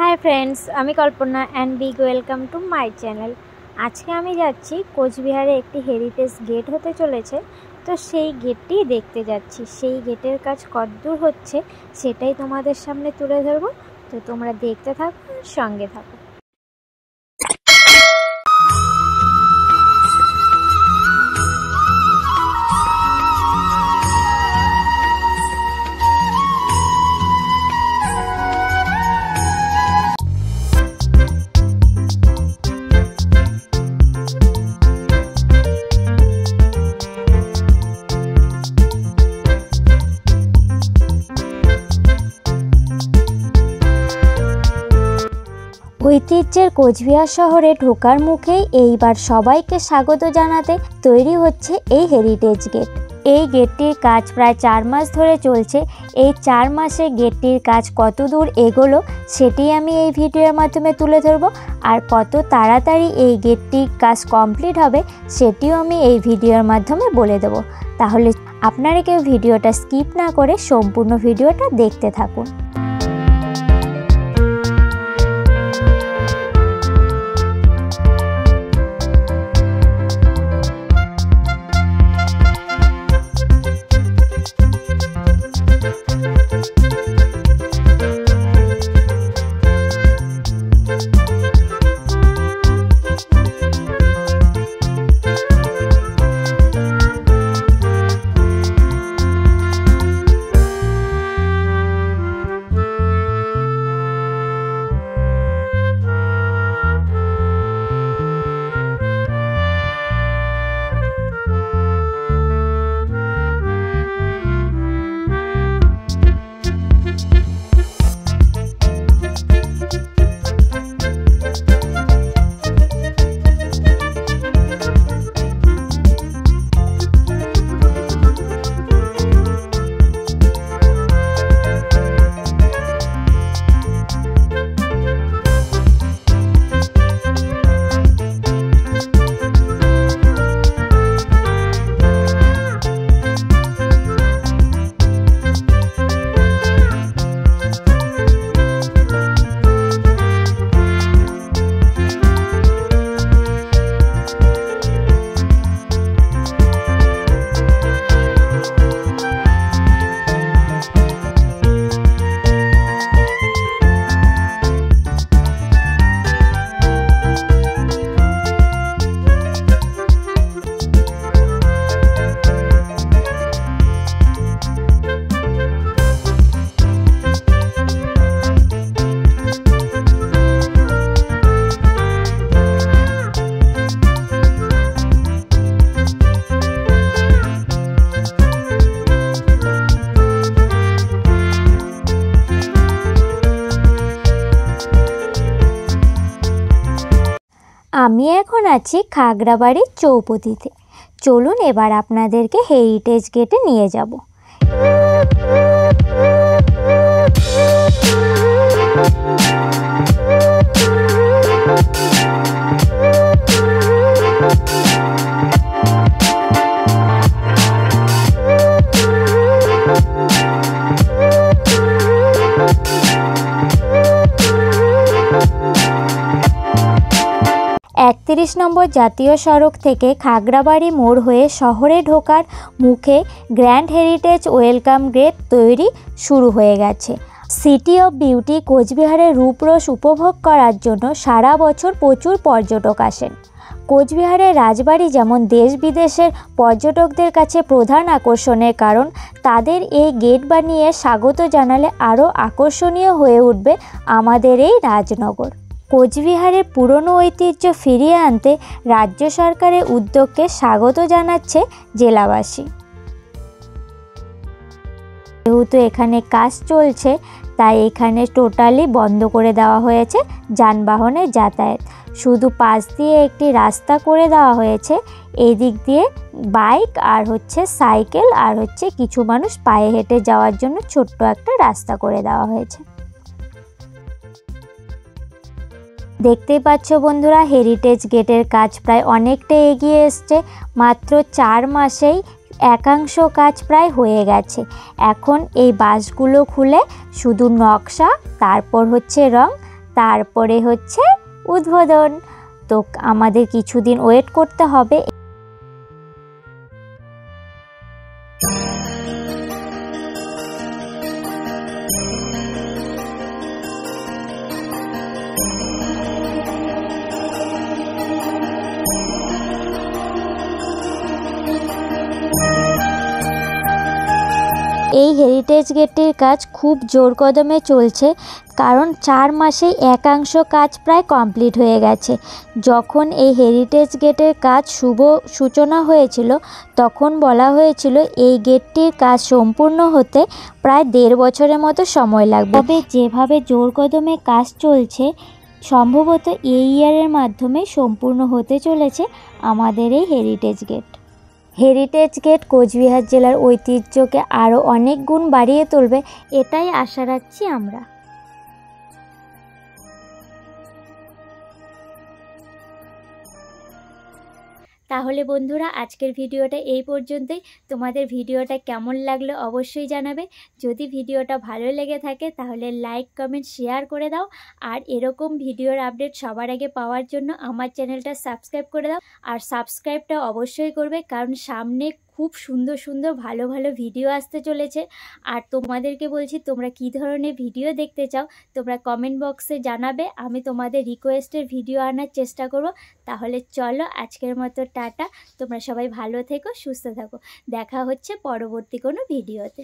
High friends আমি Kalpana and big welcome to my channel আজকে আমি যাচ্ছি কোচবিহারে একটি হেরিটেজ গেট হতে চলেছে। তো সেই গেটটি দেখতে যাচ্ছি। সেই গেটের কাজ কতদূর হচ্ছে সেটাই তোমাদের সামনে তুলে ধরবো। তো তোমরা দেখতে থাকো সঙ্গে থাকো। ঐতিহ্যের কোচবিহার শহরে ঢোকার মুখেই এইবার সবাইকে স্বাগত জানাতে তৈরি হচ্ছে এই হেরিটেজ গেট এই গেটটির কাজ প্রায় চার মাস ধরে চলছে। এই চার মাসে গেটটির কাজ কত দূর এগোলো সেটি আমি এই ভিডিওর মাধ্যমে তুলে ধরব। আর কত তাড়াতাড়ি এই গেটটির কাজ কমপ্লিট হবে সেটিও আমি এই ভিডিওর মাধ্যমে বলে দেব। তাহলে আপনারা কেউ ভিডিওটা স্কিপ না করে সম্পূর্ণ ভিডিওটা দেখতে থাকুন। আমি এখন আছি খাগড়াবাড়ির চৌপতিতে। চলুন এবার আপনাদেরকে হেরিটেজ গেটে নিয়ে যাব। একত্রিশ নম্বর জাতীয় সড়ক থেকে খাগড়াবাড়ি মোড় হয়ে শহরে ঢোকার মুখে গ্র্যান্ড হেরিটেজ ওয়েলকাম গেট তৈরি শুরু হয়ে গেছে। সিটি অফ বিউটি কোচবিহারের রূপরস উপভোগ করার জন্য সারা বছর প্রচুর পর্যটক আসেন। কোচবিহারের রাজবাড়ি যেমন দেশ বিদেশের পর্যটকদের কাছে প্রধান আকর্ষণের কারণ, তাদের এই গেট বানিয়ে স্বাগত জানালে আরও আকর্ষণীয় হয়ে উঠবে আমাদের এই রাজনগর। কোচবিহারের পুরনো ঐতিহ্য ফিরিয়ে আনতে রাজ্য সরকারের উদ্যোগকে স্বাগত জানাচ্ছে জেলাবাসী। যেহেতু এখানে কাজ চলছে, তাই এখানে টোটালি বন্ধ করে দেওয়া হয়েছে যানবাহনের যাতায়াত। শুধু পাশ দিয়ে একটি রাস্তা করে দেওয়া হয়েছে এই দিক দিয়ে বাইক আর হচ্ছে সাইকেল আর হচ্ছে কিছু মানুষ পায়ে হেঁটে যাওয়ার জন্য ছোট্ট একটা রাস্তা করে দেওয়া হয়েছে। দেখতেই পাচ্ছ বন্ধুরা হেরিটেজ গেটের কাজ প্রায় অনেকটা এগিয়ে এসছে। মাত্র চার মাসেই একাংশ কাজ প্রায় হয়ে গেছে। এখন এই বাসগুলো খুলে শুধু নকশা, তারপর হচ্ছে রং, তারপরে হচ্ছে উদ্বোধন। তো আমাদের কিছুদিন ওয়েট করতে হবে। এই হেরিটেজ গেটটির কাজ খুব জোর কদমে চলছে, কারণ চার মাসেই একাংশ কাজ প্রায় কমপ্লিট হয়ে গেছে। যখন এই হেরিটেজ গেটের কাজ শুভ সূচনা হয়েছিল, তখন বলা হয়েছিল এই গেটটির কাজ সম্পূর্ণ হতে প্রায় দেড় বছরের মতো সময় লাগবে। তবে যেভাবে জোর কদমে কাজ চলছে, সম্ভবত এই ইয়ারের মাধ্যমে সম্পূর্ণ হতে চলেছে আমাদের এই heritage gate heritage gate Coochbehar জেলার ঐতিহ্যকে আরও অনেক গুণ বাড়িয়ে তুলবে এটাই আশা রাখছি আমরা। তাহলে বন্ধুরা, আজকের ভিডিওটা এই পর্যন্তই। তোমাদের ভিডিওটা কেমন লাগল অবশ্যই জানাবে। যদি ভিডিওটা ভালো লেগে থাকে, তাহলে লাইক, কমেন্ট, শেয়ার করে দাও। আর এরকম ভিডিওর আপডেট সবার আগে পাওয়ার জন্য আমার চ্যানেলটা সাবস্ক্রাইব করে দাও। আর সাবস্ক্রাইবটা অবশ্যই করবে, কারণ সামনে খুব সুন্দর সুন্দর, ভালো ভালো ভিডিও আসতে চলেছে। আর তোমাদেরকে বলছি, তোমরা কি ধরনের ভিডিও দেখতে চাও, তোমরা কমেন্ট বক্সে জানাবে। আমি তোমাদের রিকোয়েস্টের ভিডিও আনার চেষ্টা করব। তাহলে চলো, আজকের মতো টাটা। তোমরা সবাই ভালো থেকো, সুস্থ থাকো। দেখা হচ্ছে পরবর্তী কোনো ভিডিওতে